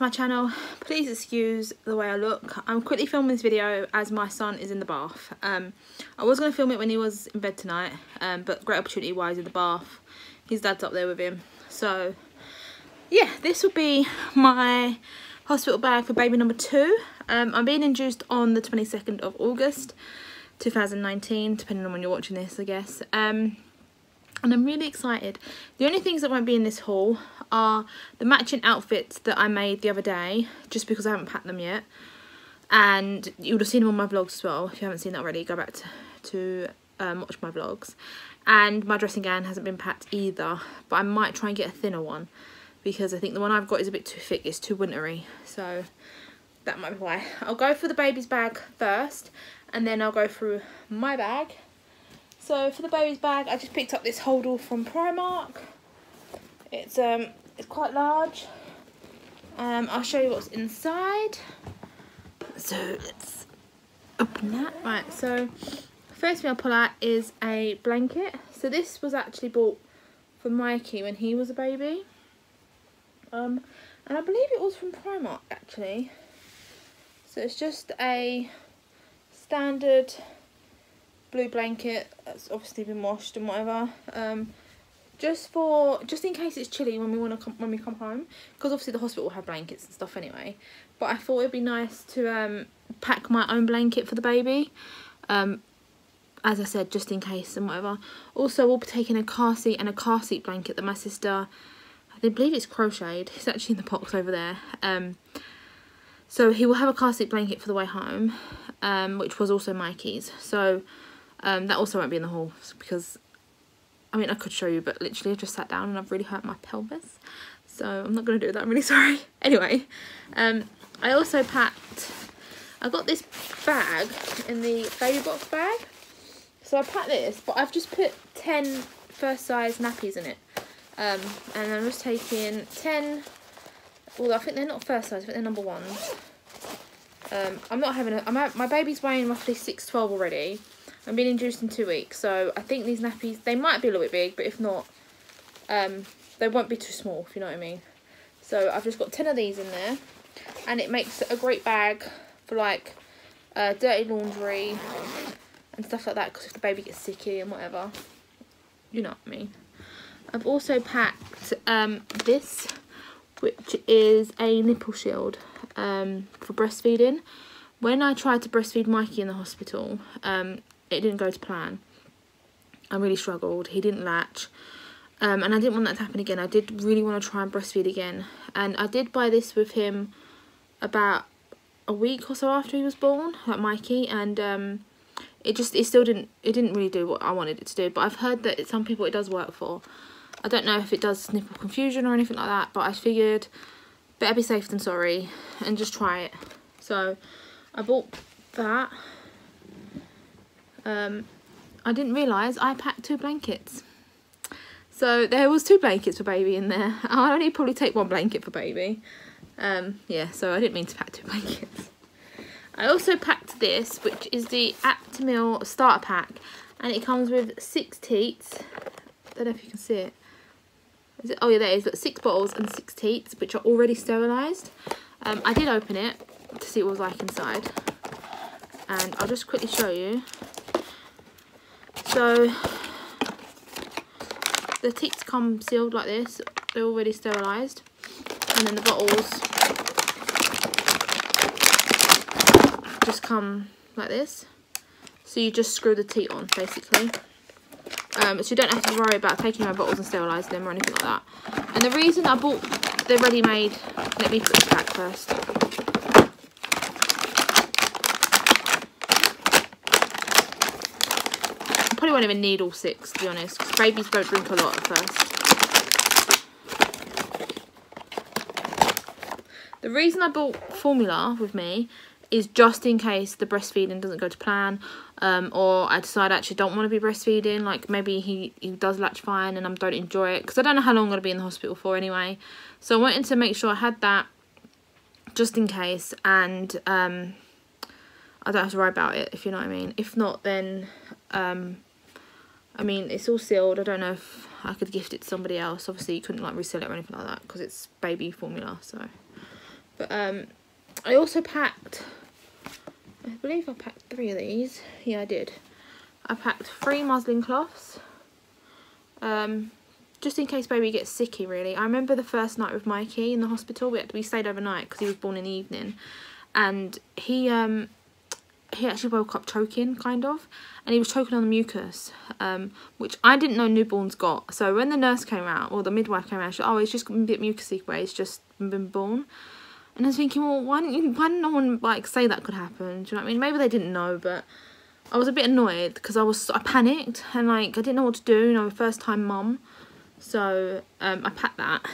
to my channel. Please excuse the way I look. I'm quickly filming this video as my son is in the bath. Um, I was going to film it when he was in bed tonight, um, but great opportunity wise in the bath. His dad's up there with him. So yeah, this will be my hospital bag for baby number two. Um, I'm being induced on the 22nd of August 2019, depending on when you're watching this I guess. Um, and I'm really excited. The only things that won't be in this haul are the matching outfits that I made the other day, just because I haven't packed them yet. And you would have seen them on my vlogs as well. If you haven't seen that already, go back to, to um, watch my vlogs. And my dressing gown hasn't been packed either, but I might try and get a thinner one because I think the one I've got is a bit too thick, it's too wintry. So that might be why. I'll go for the baby's bag first, and then I'll go through my bag so for the baby's bag, I just picked up this holdall from Primark. It's um it's quite large. Um, I'll show you what's inside. So let's open that. Right, so first thing I'll pull out is a blanket. So this was actually bought for Mikey when he was a baby. Um, and I believe it was from Primark actually. So it's just a standard blue blanket that's obviously been washed and whatever um, just for just in case it's chilly when we want to come when we come home because obviously the hospital will have blankets and stuff anyway. But I thought it'd be nice to um, pack my own blanket for the baby um, as I said just in case and whatever. Also we'll be taking a car seat and a car seat blanket that my sister I believe it's crocheted it's actually in the box over there um, so he will have a car seat blanket for the way home um, which was also Mikey's. So um, that also won't be in the haul because, I mean, I could show you, but literally I just sat down and I've really hurt my pelvis. So I'm not going to do that, I'm really sorry. Anyway, um, I also packed, I got this bag in the baby box bag. So I packed this, but I've just put 10 first size nappies in it. Um, and I'm just taking 10, well I think they're not first size, I think they're number ones. Um, I'm not having a, I'm, at, my baby's weighing roughly 6'12 already. I'm being induced in two weeks, so I think these nappies, they might be a little bit big, but if not, um, they won't be too small, if you know what I mean. So I've just got 10 of these in there, and it makes a great bag for like uh, dirty laundry and stuff like that, because if the baby gets sicky and whatever, you know what I mean. I've also packed um, this, which is a nipple shield um, for breastfeeding. When I tried to breastfeed Mikey in the hospital, um, it didn't go to plan. I really struggled. He didn't latch. Um, and I didn't want that to happen again. I did really want to try and breastfeed again. And I did buy this with him about a week or so after he was born, like Mikey. And um, it just, it still didn't, it didn't really do what I wanted it to do. But I've heard that some people it does work for. I don't know if it does nipple confusion or anything like that. But I figured better be safe than sorry and just try it. So I bought that um, I didn't realise I packed two blankets. So there was two blankets for baby in there. I only probably take one blanket for baby. Um, yeah, so I didn't mean to pack two blankets. I also packed this, which is the Aptamil starter pack. And it comes with six teats. I don't know if you can see it. Is it? Oh yeah, there is. But six bottles and six teats, which are already sterilised. Um, I did open it to see what was like inside. And I'll just quickly show you. So the teats come sealed like this. They're already sterilised. And then the bottles just come like this. So you just screw the teat on basically. Um, so you don't have to worry about taking my bottles and sterilising them or anything like that. And the reason I bought the ready-made, let me put this back first. Probably won't even need all six, to be honest, because babies don't drink a lot at first. The reason I bought formula with me is just in case the breastfeeding doesn't go to plan um, or I decide I actually don't want to be breastfeeding like maybe he, he does latch fine and I don't enjoy it because I don't know how long I'm going to be in the hospital for anyway so I wanted to make sure I had that just in case and um, I don't have to worry about it if you know what I mean if not then um, I mean, it's all sealed. I don't know if I could gift it to somebody else. Obviously, you couldn't like resell it or anything like that because it's baby formula. So, but um, I also packed. I believe I packed three of these. Yeah, I did. I packed three muslin cloths. Um, just in case baby gets sicky really. I remember the first night with Mikey in the hospital, we, had, we stayed overnight because he was born in the evening. And he um he actually woke up choking kind of and he was choking on the mucus um which I didn't know newborns got. So when the nurse came out or the midwife came out, she said, oh it's just a bit mucusy where he's just been born. And I was thinking, well, why didn't you, why didn't no one like say that could happen? Do you know what I mean? Maybe they didn't know, but I was a bit annoyed because I was I panicked and like I didn't know what to do. You know, first time mum, so um, I packed that.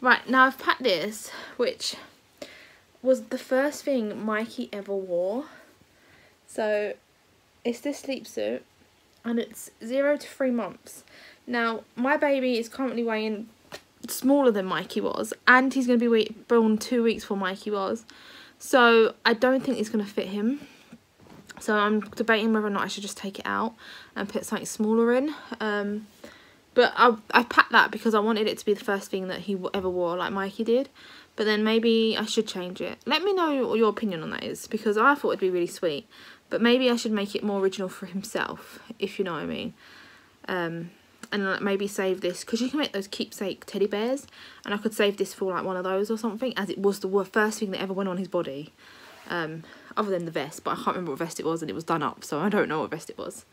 Right, now I've packed this, which was the first thing Mikey ever wore. So it's this sleep suit and it's zero to three months. Now, my baby is currently weighing smaller than Mikey was and he's going to be born two weeks before Mikey was. So I don't think it's going to fit him. So I'm debating whether or not I should just take it out and put something smaller in. Um, but I, I packed that because I wanted it to be the first thing that he ever wore like Mikey did. But then maybe I should change it. Let me know what your opinion on that is because I thought it'd be really sweet. But maybe I should make it more original for himself, if you know what I mean. Um, and maybe save this because you can make those keepsake teddy bears and I could save this for like one of those or something as it was the first thing that ever went on his body um, other than the vest but I can't remember what vest it was and it was done up so I don't know what vest it was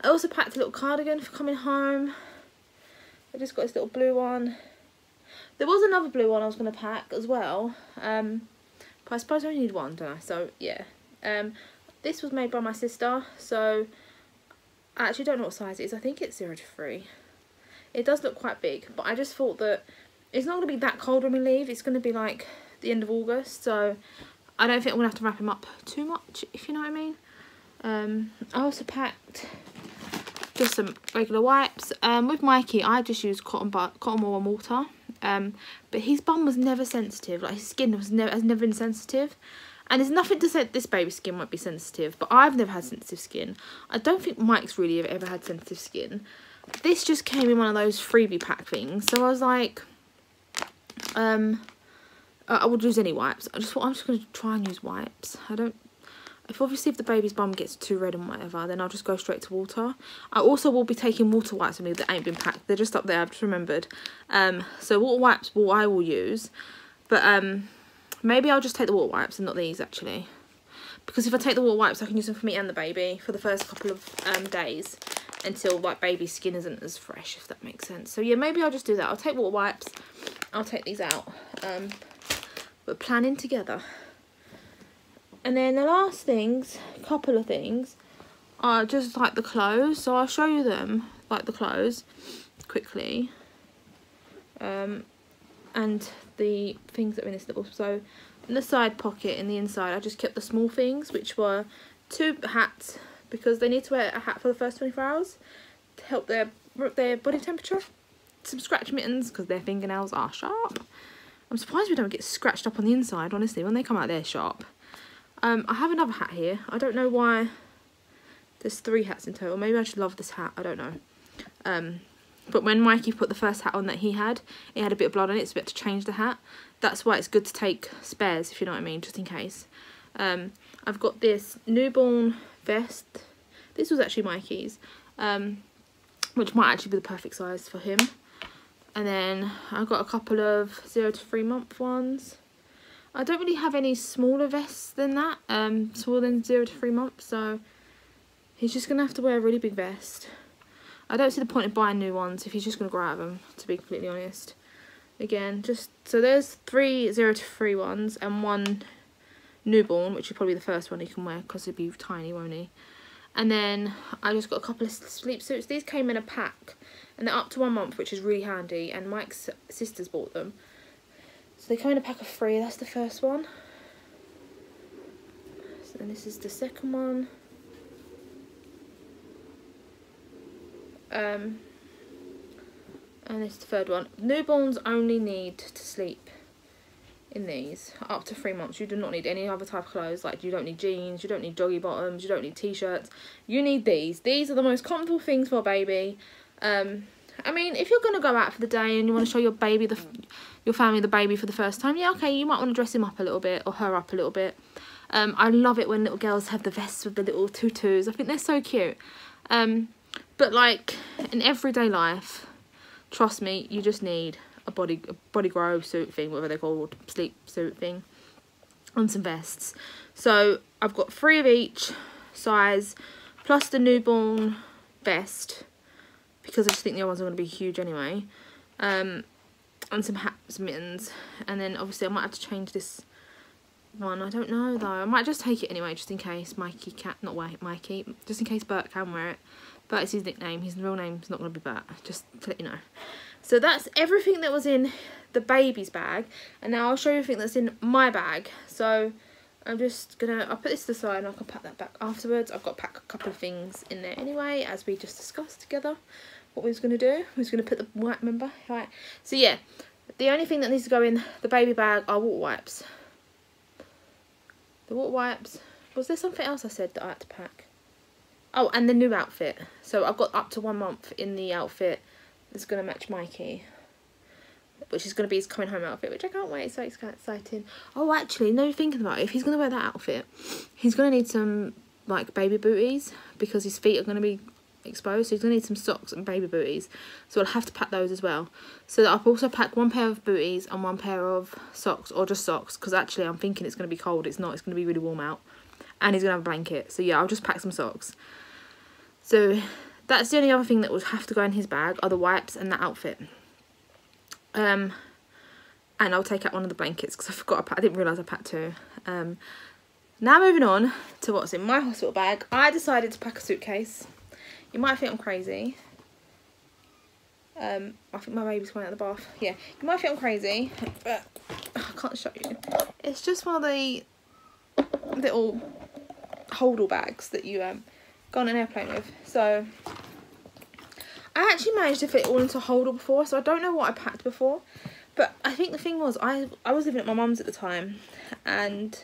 I also packed a little cardigan for coming home I just got this little blue one. There was another blue one I was going to pack as well. Um, but I suppose I only need one, don't I? So, yeah. Um, this was made by my sister. So, I actually don't know what size it is. I think it's 0 to 3. It does look quite big. But I just thought that it's not going to be that cold when we leave. It's going to be like the end of August. So, I don't think I'm going to have to wrap him up too much, if you know what I mean. Um, I also packed just some regular wipes. Um, with Mikey, I just used cotton cotton wool and water. Um, but his bum was never sensitive. Like his skin was never has never been sensitive. And there's nothing to say this baby's skin might be sensitive, but I've never had sensitive skin. I don't think Mike's really ever had sensitive skin. This just came in one of those freebie pack things. So I was like, um, I would use any wipes. I just thought I'm just going to try and use wipes. I don't if obviously if the baby's bum gets too red and whatever, then I'll just go straight to water. I also will be taking water wipes with me that ain't been packed. They're just up there, I've just remembered. Um, so water wipes will I will use. But um, maybe I'll just take the water wipes and not these actually. Because if I take the water wipes, I can use them for me and the baby for the first couple of um, days until like baby's skin isn't as fresh, if that makes sense. So yeah, maybe I'll just do that. I'll take water wipes. I'll take these out. Um, we're planning together. And then the last things, couple of things, are just like the clothes. So I'll show you them, like the clothes, quickly. Um, and the things that are in this little, so in the side pocket in the inside, I just kept the small things, which were two hats, because they need to wear a hat for the first 24 hours to help their their body temperature. Some scratch mittens, because their fingernails are sharp. I'm surprised we don't get scratched up on the inside, honestly, when they come out they're sharp. Um, I have another hat here. I don't know why there's three hats in total. Maybe I should love this hat. I don't know. Um, but when Mikey put the first hat on that he had, it had a bit of blood on it, so we had to change the hat. That's why it's good to take spares, if you know what I mean, just in case. Um, I've got this newborn vest. This was actually Mikey's, um, which might actually be the perfect size for him. And then I've got a couple of zero to three month ones. I don't really have any smaller vests than that, um, smaller than zero to three months, so he's just going to have to wear a really big vest. I don't see the point of buying new ones if he's just going to grow grab them, to be completely honest. Again, just, so there's three zero to three ones and one newborn, which is probably the first one he can wear because he'll be tiny, won't he? And then I just got a couple of sleep suits. These came in a pack and they're up to one month, which is really handy. And Mike's sisters bought them. So they come in a pack of three. That's the first one. So then this is the second one. Um, and this is the third one. Newborns only need to sleep in these up to three months. You do not need any other type of clothes. Like you don't need jeans, you don't need doggy bottoms, you don't need t-shirts. You need these. These are the most comfortable things for a baby. Um, I mean, if you're gonna go out for the day and you want to show your baby the your family the baby for the first time, yeah, okay, you might want to dress him up a little bit or her up a little bit. Um, I love it when little girls have the vests with the little tutus. I think they're so cute. Um, but like in everyday life, trust me, you just need a body a body grow suit thing, whatever they're called, sleep suit thing, and some vests. So I've got three of each size, plus the newborn vest, because I just think the other ones are going to be huge anyway. Um, and some hats, mittens, and then obviously I might have to change this one. I don't know though. I might just take it anyway, just in case Mikey cat not Mikey, just in case Bert can wear it. Bert is his nickname. His real name's not going to be Bert. Just to let you know. So that's everything that was in the baby's bag, and now I'll show you everything that's in my bag. So I'm just gonna I'll put this to the side and I can pack that back afterwards. I've got to pack a couple of things in there anyway, as we just discussed together. What we was gonna do. We was gonna put the white member right. So yeah, the only thing that needs to go in the baby bag are water wipes. The water wipes. Was there something else I said that I had to pack? Oh, and the new outfit. So I've got up to one month in the outfit that's going to match Mikey. Which is going to be his coming home outfit, which I can't wait. So it's kind of exciting. Oh, actually, no, thinking about it. If he's going to wear that outfit, he's going to need some, like, baby booties. Because his feet are going to be exposed. So he's going to need some socks and baby booties. So I'll have to pack those as well. So I'll also pack one pair of booties and one pair of socks. Or just socks. Because actually, I'm thinking it's going to be cold. It's not. It's going to be really warm out. And he's to have a blanket. So yeah, I'll just pack some socks. So that's the only other thing that would have to go in his bag are the wipes and the outfit. Um, and I'll take out one of the blankets because I forgot I, packed, I didn't realise I packed two. Um, now moving on to what's in my hospital bag. I decided to pack a suitcase. You might think I'm crazy. Um, I think my baby's going out of the bath. Yeah, you might think I'm crazy, but I can't show you. It's just one of the little holdall bags that you um, go on an airplane with. So I actually managed to fit it all into a holder before, so I don't know what I packed before. But I think the thing was, I I was living at my mum's at the time, and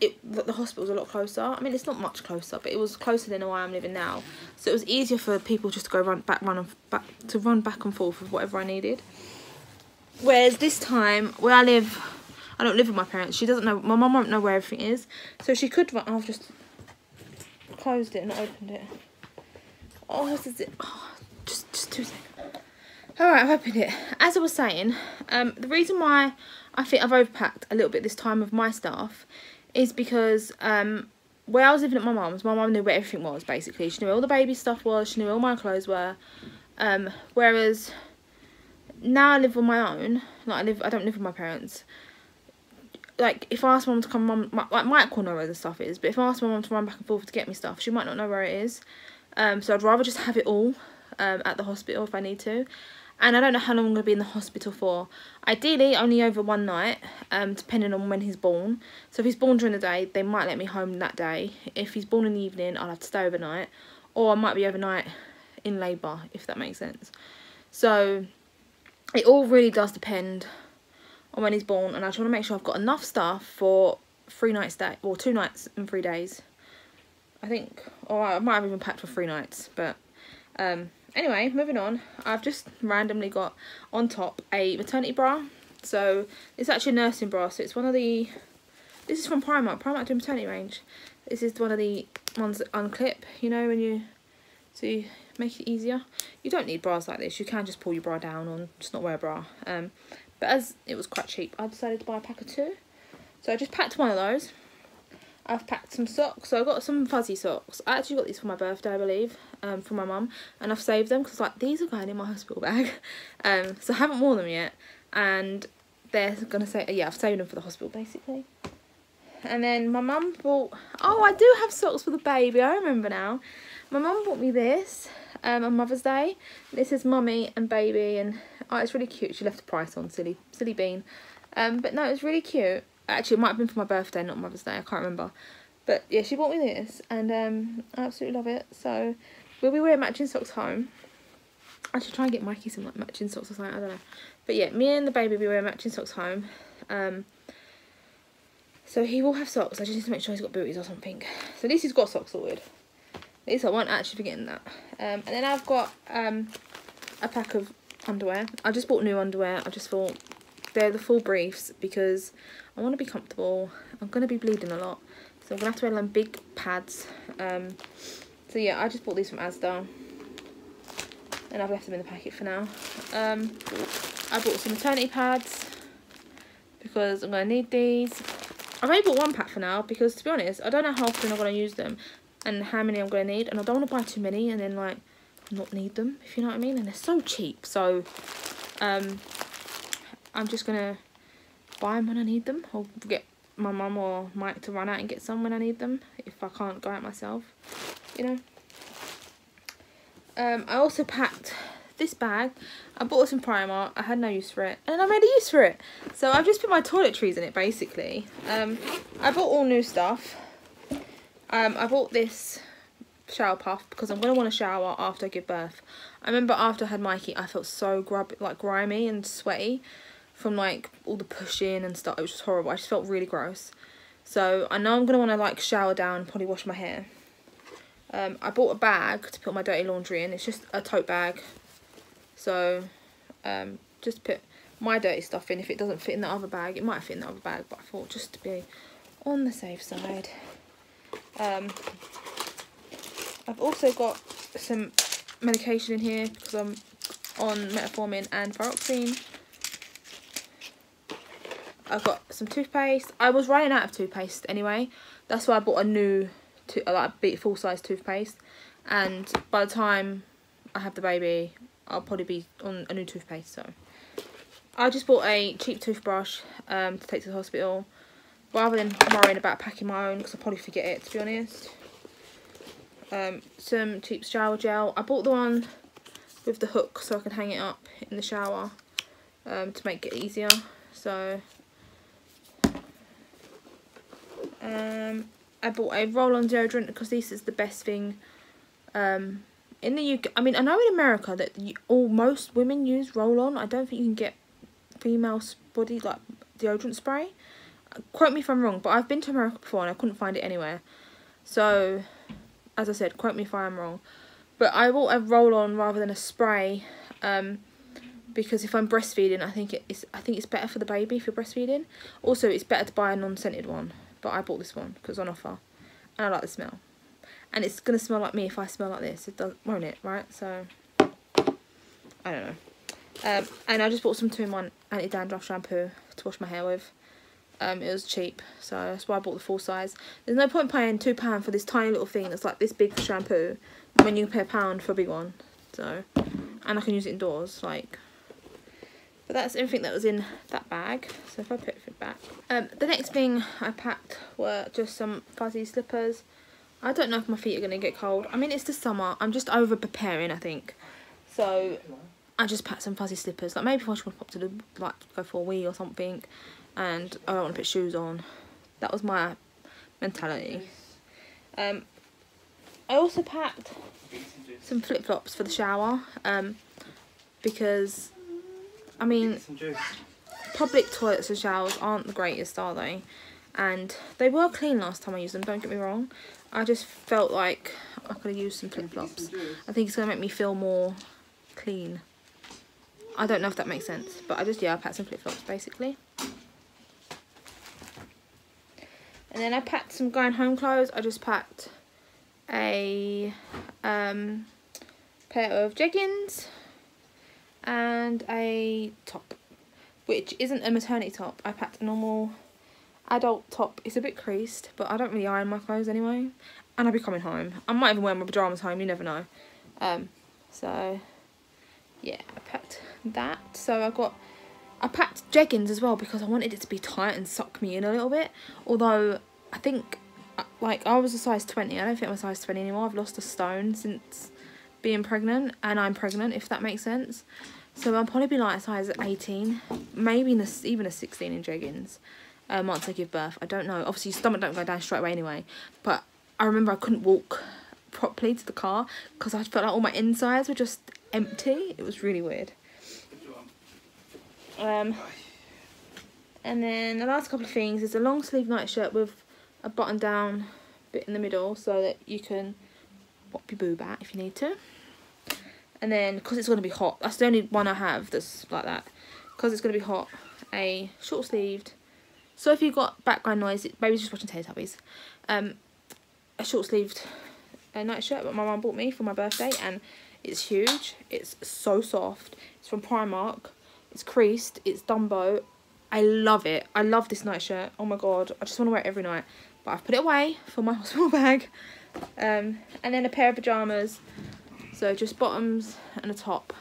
it the hospital was a lot closer. I mean, it's not much closer, but it was closer than where I'm living now. So it was easier for people just to go run back, run and back to run back and forth with whatever I needed. Whereas this time, where I live, I don't live with my parents. She doesn't know. My mum won't know where everything is, so she could. run. I've just closed it and opened it. Oh, what is it? Oh, just, just two seconds. Alright, I've opened it. As I was saying, um, the reason why I think I've overpacked a little bit this time of my stuff is because um, where I was living at my mum's, my mum knew where everything was, basically. She knew all the baby stuff was, she knew all my clothes were. Um, whereas now I live on my own, like I live, I don't live with my parents, like if I ask my mum to come, mum like Mike will know where the stuff is, but if I ask my mum to run back and forth to get me stuff, she might not know where it is. Um, so I'd rather just have it all um, at the hospital if I need to. And I don't know how long I'm going to be in the hospital for. Ideally, only over one night, um, depending on when he's born. So if he's born during the day, they might let me home that day. If he's born in the evening, I'll have to stay overnight. Or I might be overnight in labour, if that makes sense. So it all really does depend on when he's born and I just want to make sure I've got enough stuff for three nights stay or two nights and three days. I think or I might have even packed for three nights but um anyway moving on. I've just randomly got on top a maternity bra. So it's actually a nursing bra so it's one of the this is from Primark. Primark maternity range. This is one of the ones that unclip you know when you to make it easier. You don't need bras like this. You can just pull your bra down or just not wear a bra. Um but as it was quite cheap, I decided to buy a pack of two. So I just packed one of those. I've packed some socks. So I got some fuzzy socks. I actually got these for my birthday, I believe, um, from my mum. And I've saved them because like these are going in my hospital bag. Um, so I haven't worn them yet. And they're going to say, yeah, I've saved them for the hospital basically. And then my mum bought, oh, I do have socks for the baby. I remember now. My mum bought me this um, on Mother's Day. This is mummy and baby and oh, it's really cute. She left the price on, silly, silly bean. Um, but no, it's really cute. Actually, it might have been for my birthday, not Mother's Day. I can't remember. But yeah, she bought me this and um, I absolutely love it. So we'll be wearing matching socks home. I should try and get Mikey some like matching socks or something. I don't know. But yeah, me and the baby will be wearing matching socks home. Um, so he will have socks. I just need to make sure he's got booties or something. So at least he's got socks sorted. Least I won't actually be getting that. Um, and then I've got um, a pack of underwear. I just bought new underwear. I just thought they're the full briefs because I want to be comfortable. I'm going to be bleeding a lot. So I'm going to have to wear them big pads. Um, so yeah, I just bought these from Asda. And I've left them in the packet for now. Um, I bought some maternity pads because I'm going to need these. I've only bought one pack for now because to be honest, I don't know how often I'm going to use them and how many I'm going to need. And I don't want to buy too many and then like not need them, if you know what I mean. And they're so cheap. So um, I'm just going to buy them when I need them. I'll get my mum or Mike to run out and get some when I need them. If I can't go out myself, you know. Um, I also packed this bag. I bought some Primark. I had no use for it. And I made a use for it. So I've just put my toiletries in it, basically. Um, I bought all new stuff. Um, I bought this shower puff because I'm going to want to shower after I give birth. I remember after I had Mikey, I felt so grub like grimy and sweaty from like all the pushing and stuff. It was just horrible. I just felt really gross. So I know I'm going to want to like shower down and probably wash my hair. Um, I bought a bag to put my dirty laundry in. It's just a tote bag. So um, just put my dirty stuff in. If it doesn't fit in the other bag, it might fit in the other bag. But I thought just to be on the safe side. Um, I've also got some medication in here because I'm on metformin and thyroxine. I've got some toothpaste. I was running out of toothpaste anyway. That's why I bought a new to like a full size toothpaste and by the time I have the baby I'll probably be on a new toothpaste so I just bought a cheap toothbrush um, to take to the hospital rather than worrying about packing my own because I'll probably forget it to be honest um, some cheap shower gel I bought the one with the hook so I can hang it up in the shower um, to make it easier so um, I bought a roll-on deodorant because this is the best thing um, in the UK. I mean, I know in America that you, all most women use roll-on. I don't think you can get female body like deodorant spray. Quote me if I'm wrong, but I've been to America before and I couldn't find it anywhere. So, as I said, quote me if I am wrong. But I bought a roll-on rather than a spray. Um, because if I'm breastfeeding, I think it's I think it's better for the baby if you're breastfeeding. Also, it's better to buy a non-scented one but I bought this one because it's on offer and I like the smell and it's gonna smell like me if I smell like this it does won't it right so I don't know um, and I just bought some 2-in-1 anti-dandruff shampoo to wash my hair with um, it was cheap so that's why I bought the full size there's no point paying £2 for this tiny little thing that's like this big for shampoo when you pay a pound for a big one so and I can use it indoors like but that's everything that was in that bag. So if I put it back. Um, the next thing I packed were just some fuzzy slippers. I don't know if my feet are going to get cold. I mean, it's the summer. I'm just over preparing, I think. So I just packed some fuzzy slippers. Like maybe if I to pop to the, like, go for a wee or something. And I don't want to put shoes on. That was my mentality. Um, I also packed some flip-flops for the shower. Um, because I mean, public toilets and showers aren't the greatest, are they? And they were clean last time I used them, don't get me wrong. I just felt like I could have used some flip-flops. I think it's going to make me feel more clean. I don't know if that makes sense, but I just, yeah, I packed some flip-flops, basically. And then I packed some going home clothes. I just packed a um, pair of jeggings, and a top which isn't a maternity top. I packed a normal adult top. It's a bit creased but I don't really iron my clothes anyway. And I'll be coming home. I might even wear my pyjamas home. You never know. Um so yeah I packed that. So I got I packed jeggings as well because I wanted it to be tight and suck me in a little bit. Although I think uh, like I was a size 20 I don't think I'm a size 20 anymore. I've lost a stone since being pregnant and I'm pregnant if that makes sense. So I'll probably be like a size 18 maybe a, even a 16 in jeggings um, once I give birth. I don't know. Obviously your stomach don't go down straight away anyway. But I remember I couldn't walk properly to the car because I felt like all my insides were just empty. It was really weird um, and then the last couple of things is a long sleeve nightshirt with a button down bit in the middle so that you can pop your boob out if you need to And then, because it's going to be hot, that's the only one I have that's like that. Because it's going to be hot, a short sleeved. So if you've got background noise, baby's just watching Teletubbies. Um, a short sleeved uh, night shirt that my mum bought me for my birthday. And it's huge. It's so soft. It's from Primark. It's creased. It's Dumbo. I love it. I love this nightshirt. Oh my god. I just want to wear it every night. But I've put it away for my hospital bag. Um, and then a pair of pyjamas so just bottoms and a top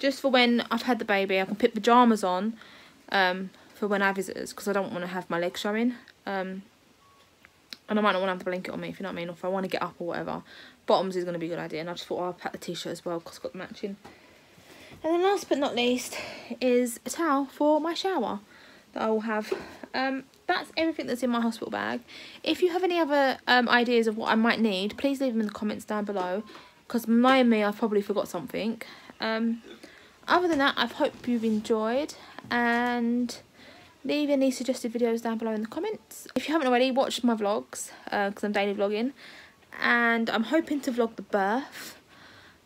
just for when I've had the baby I can put pyjamas on um, for when I have visitors because I don't want to have my legs showing um, and I might not want to have the blanket on me if you know what I mean or if I want to get up or whatever bottoms is going to be a good idea and I just thought oh, I'll pack the t-shirt as well because it's got the matching and then last but not least is a towel for my shower that I will have um, that's everything that's in my hospital bag. If you have any other um, ideas of what I might need, please leave them in the comments down below. Because knowing me, I've probably forgot something. Um, other than that, I hope you've enjoyed. And leave any suggested videos down below in the comments. If you haven't already, watch my vlogs. Because uh, I'm daily vlogging. And I'm hoping to vlog the birth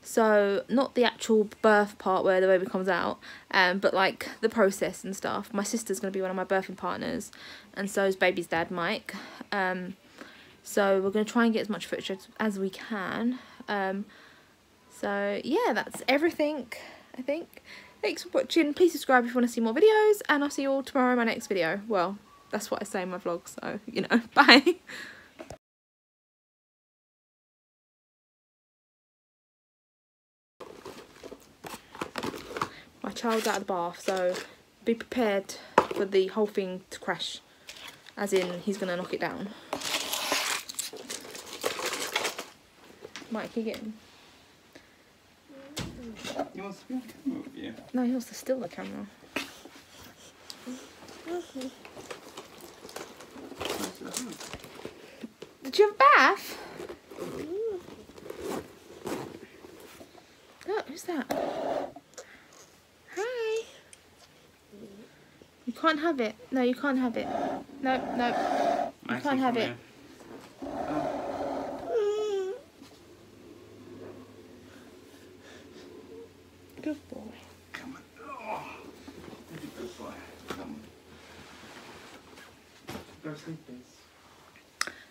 so not the actual birth part where the baby comes out um, but like the process and stuff. My sister's going to be one of my birthing partners and so is baby's dad mike. Um, so we're going to try and get as much footage as, we can. Um, so yeah that's everything i think. Thanks for watching. Please subscribe if you want to see more videos and i'll see you all tomorrow in my next video. Well that's what i say in my vlog so you know bye my child's out of the bath, so be prepared for the whole thing to crash. As in, he's going to knock it down. Mike, you get him? He wants to be on camera with you. No, he wants to steal the camera. Did you have a bath? Oh, who's that? Can't have it. No, you can't have it. No, no. You can't have it.